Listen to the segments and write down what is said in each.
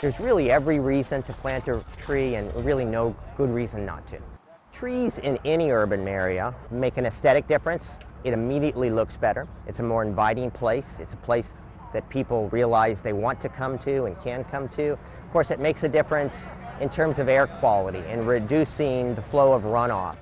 There's really every reason to plant a tree and really no good reason not to. Trees in any urban area make an aesthetic difference. It immediately looks better. It's a more inviting place. It's a place that people realize they want to come to and can come to. Of course, it makes a difference in terms of air quality and reducing the flow of runoff.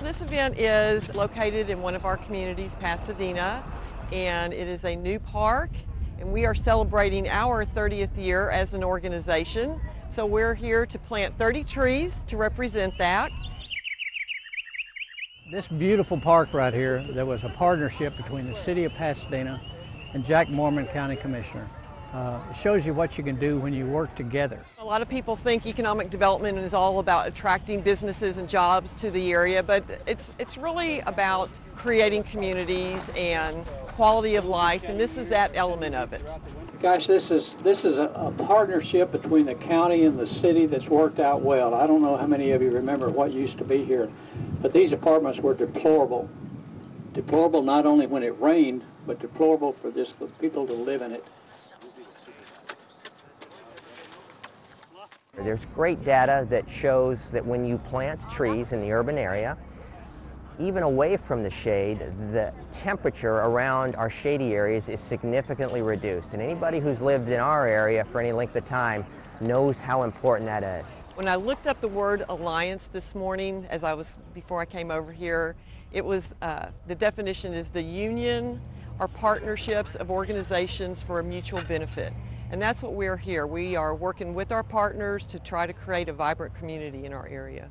This event is located in one of our communities, Pasadena, and it is a new park and we are celebrating our 30th year as an organization. So we're here to plant 30 trees to represent that. This beautiful park right here, there was a partnership between the City of Pasadena and Jack Morman County Commissioner. Uh, it shows you what you can do when you work together. A lot of people think economic development is all about attracting businesses and jobs to the area, but it's, it's really about creating communities and quality of life, and this is that element of it. Gosh, this is this is a, a, partnership between the county and the city that's worked out well. I don't know how many of you remember what used to be here, but these apartments were deplorable. Deplorable not only when it rained, but deplorable for just the people to live in it. There's great data that shows that when you plant trees in the urban area, even away from the shade, the temperature around our shady areas is significantly reduced. And anybody who's lived in our area for any length of time knows how important that is. When I looked up the word alliance this morning, as I was before I came over here, it was uh, the definition is the union or partnerships of organizations for a mutual benefit. And that's what we're here. We are working with our partners to try to create a vibrant community in our area.